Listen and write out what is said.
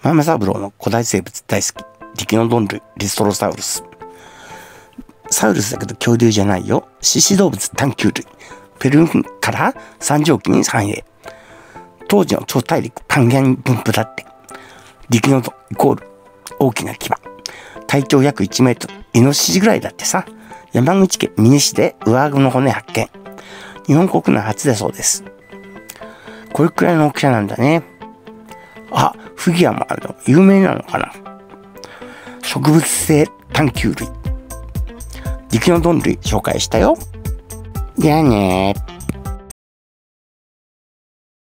ママサブローの古代生物大好き。力のドン類、リストロサウルス。サウルスだけど恐竜じゃないよ。獅子動物探求類。ペルーから三畳紀に繁栄。当時の超大陸還元分布だって。力のドイコール大きな牙。体長約1メートル。イノシシぐらいだってさ。山口県美祢市で上顎の骨発見。日本国内初だそうです。これくらいの大きさなんだね。あ、フギアもあるの。有名なのかな植物性探求類。陸のどん類紹介したよ。じゃあね